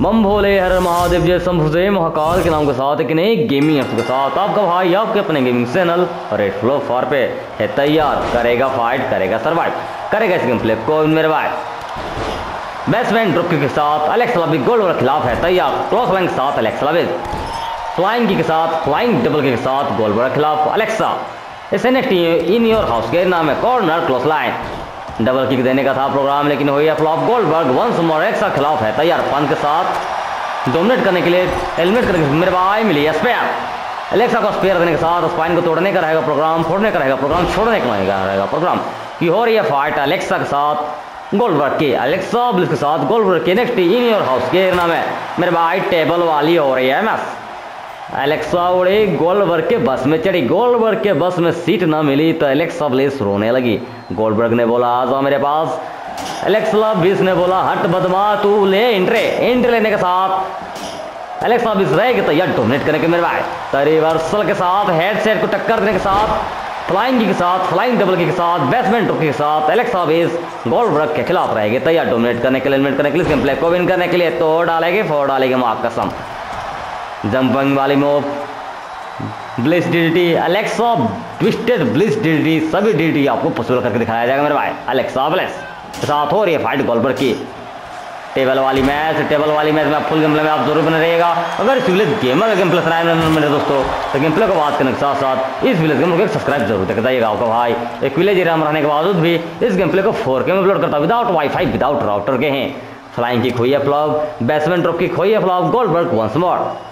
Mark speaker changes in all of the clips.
Speaker 1: मम भोले हर महादेव, जय शंभु, जय महाकाल के नाम के साथ एक नई गेमिंग ऐप के साथ आपका भाई, आपके अपने gaming channel red flow for पे है तैयार करेगा फाइट करेगा सर्वाइव करेगा इस गेम प्ले को, मेरे भाई। बैट्समैन ड्रुप के साथ अलेक्स लबिक गोल्ड के खिलाफ है, तैयार। क्रॉस लाइन के साथ अलेक्स लबिक फ्लाइंग के साथ फ्लाइंग डबल के साथ गोल्ड के खिलाफ अलेक्सा इस नेक्स्ट इन योर हाउस के नाम है corner clothesline double kick देने का था प्रोग्राम, लेकिन हुई है फ्लॉप। गोल्डबर्ग वंस मोर एक सा खिलाफ है। तैयार पंत के साथ डोमिनेट करने के लिए हेलमेट करने के मेरे भाई मिली है स्पेयर एलेक्सा को स्पेयर देने के साथ स्पाइन को तोड़ने का रहेगा प्रोग्राम, फोड़ने का रहेगा प्रोग्राम, छोड़ने का रहेगा प्रोग्राम। की हो रही है फाइट अलेक्सा के साथ गोल्डबर्ग की अलेक्सा ब्लिस के साथ। गोल्डबर्ग के नेक्स्ट इन योर हाउस के नाम है मेरे भाई टेबल वाली हो रही है मैच एलेक्सा उड़ी गोल्डबर्ग के बस में चढ़ी गोल्डबर्ग के बस में सीट ना मिली तो एलेक्सा ब्लिस रोने लगी। गोल्डबर्ग ने बोला, आ जाओ मेरे पास। एलेक्सा ब्लिस ने बोला, हट बदमा, तू ले इंट्रे एंट्री लेने के साथ। एलेक्सा ब्लिस रहेगी तो यार डोमिनेट करने के मेरे भाई। तो रिवर्सल के साथ हेड सेट को टक्कर देने के साथ फ्लाइंग के साथ फ्लाइंग डबल के साथ बैट्समैन टुक के साथ एलेक्सा बेस गोल्डबर्ग के खिलाफ रहेगी तैयार डोमिनेट करने के लिए एलिमिनेट करने के लिए प्ले को विन करने के लिए तो डालेगी फोर डालेगी, माँ, कसम। जंपिंग वाली move bliss ditty Alexa twisted bliss ditty सभी डिटी आपको पॉसिबल करके दिखाया जाएगा मेरे भाई अलेक्सा ब्लेस साथ हो रही है फाइट गोलबर की टेबल वाली मैच टेबल वाली मैच में फुल गेम में आप ज़रूर बने रहेगा अगर इस विलेज गेमर गेम प्ले सुनाए मेरे दोस्तों तो गेम प्ले को बात करने के साथ साथ इस विलेज गेम को सब्सक्राइब ज़रूर करके जाइएगा आपका भाई एक विलेज एरिया में रहने के बावजूद भी इस गेम प्ले को फोर के में अपलोड करता विदाउट वाईफाई विदाउट राउटर के हैं फ्लाइंग की खोई है फ्लॉग बैट्समैन ड्रॉप की खोई है फ्लॉग गोल्डबर्ग वंस मोर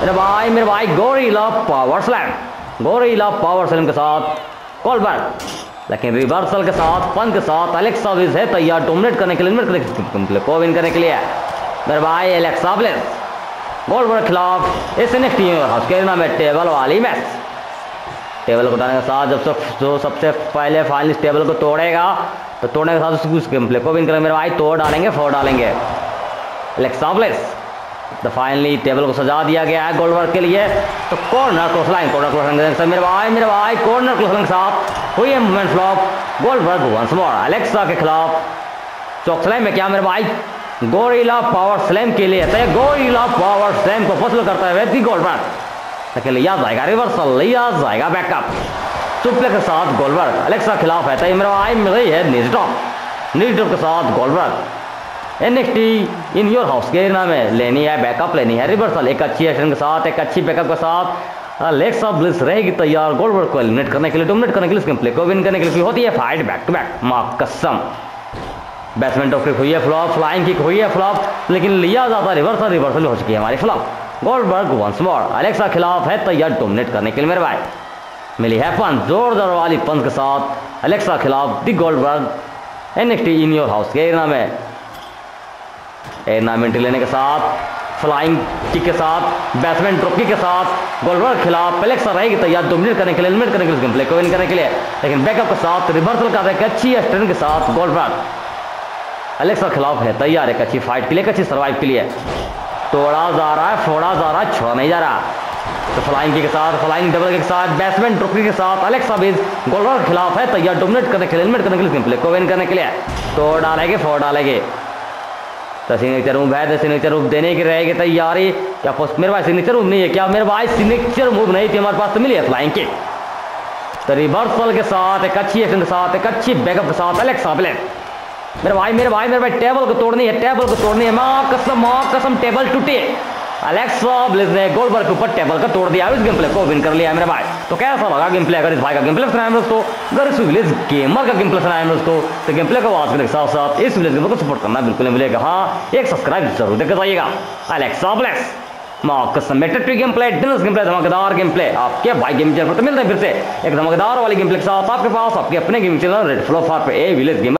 Speaker 1: मेरे भाई मेरे भाई gorilla power slam gorilla power slam के साथ कॉलबर्ग लेकिन रिवर्सल के साथ फन के साथ एलेक्सा विज है तैयार डोमिनेट करने के लिए को विन करने के लिए। मेरे भाई एलेक्सा ब्लेस गोल्डबर्ग खिलाफ इस नेक्स्ट टीम नाम है टेबल वाली मैच टेबल को उठाने के साथ, जब सब जो सबसे पहले फाइनलिस्ट टेबल को तोड़ेगा तो तोड़ने के साथ उस गेम प्ले को विन करेंगे मेरे भाई, तोड़ डालेंगे फोड़ डालेंगे। एलेक्सा ब्लेस तो फाइनली टेबल को सजा दिया गया है गोल्ड वर्क के लिए। तो corner cross line corner cross line के मेरे भाई मेरे भाई कॉर्नर क्रॉस लाइन के साथ हुई है movement flop Goldberg once more Alexa के खिलाफ। चौक स्लैम में क्या मेरे भाई? गोरिला पावर स्लैम के लिए तो गोरिला पावर स्लैम को फ़सल करता है दी गोल्ड वर्क लेकिन लिया जाएगा रिवर्सल लिया जाएगा बैकअप सुप्ले के साथ गोलवर्क अलेक्सा खिलाफ है तो मेरा भाई, मिल रही है निजटॉप निजटॉप के साथ गोलवर्क एनएक्सटी इन योर हाउस के नाम है लेनी है बैकअप लेनी है रिवर्सल एक अच्छी एक्शन के साथ एक अच्छी बैकअप के साथ लेग्स ऑफ़ ब्लिस रहेगी तैयार गोल्ड वर्क को एलिमिनेट करने के लिए डोमिनेट करने के लिए प्ले को विन करने के लिए होती है फाइट बैक टू बैक माँ कसम बैट्समैन टॉप किक हुई है फ्लॉप फ्लाइंग किक हुई है फ्लॉप लेकिन लिया जाता रिवर्सल रिवर्सल हो चुकी है हमारी flop gold Goldberg once more Alexa खिलाफ है तैयार डोमिनेट करने के लिए मेरे भाई मिली है पंच जोरदार वाली पंच के साथ अलेक्सा खिलाफ the Goldberg NXT in your house के नाम एनामेंट लेने के साथ फ्लाइंग किक के साथ बैट्समैन ड्रॉपकी के साथ गोलवर खिलाफ पेलेक्सा रहेगी तैयार डोमिनेट करने के लिए एलिमिनेट करने के लिए प्ले को विन करने के लिए। लेकिन बैकअप के साथ रिवर्सल का एक अच्छी स्टर्न के साथ गोलवर अलेक्सा खिलाफ है, तैयार एक अच्छी फाइट के लिए एक अच्छी सर्वाइव के लिए। तोड़ा जा रहा है, फोड़ा जा रहा है, छोड़ा नहीं जा रहा। तो फ्लाइंग के साथ फ्लाइंग डबल के साथ बैट्समैन ट्रॉफी के साथ अलेक्सा बीज गोलवर के खिलाफ है, तैयार डोमिनेट करने के लिए एलिमिनेट करने के लिए प्ले को विन करने के लिए। तो डालेंगे फोर डालेंगे तो सिग्नेचर मूव है तो सिग्नेचर मूव देने की रहेगी तैयारी। क्या मेरे पास सिग्नेचर मूव नहीं है? क्या मेरे पास सिग्नेचर मूव नहीं थी? हमारे पास तो मिली फ्लाइंग की तो रिवर्सल के साथ, एक अच्छी एक्शन के साथ, एक अच्छी बैकअप के साथ, अलग सा प्लेन मेरे भाई मेरे भाई मेरे भाई टेबल को तोड़नी है टेबल को तोड़नी है। माँ, कसम माँ, कसम टेबल टूटी। अलेक्सा के ऊपर टेबल का तोड़ दिया। इस गेम प्ले को विन कर लिया मेरे भाई। तो कैसा लगा गेम प्ले अगर इस भाई का गेम प्ले दोस्तों, अगर इस विलेज गेमर का गेम प्ले दोस्तों तो गेम प्ले को के साथ साथ इस विलेज गेमर को सपोर्ट करना बिल्कुल नहीं मिलेगा। हाँ एक सब्सक्राइब ज़रूर देकर जाइएगा। Alexa game play game play धमाकेदार गेम प्ले आपके भाई गेम चैनल पर मिलते हैं फिर से। एक धमाकेदार वाली गेम प्ले के साथ आपके पास, आपके अपने game channel red flow for पे, ए विलेज गेमर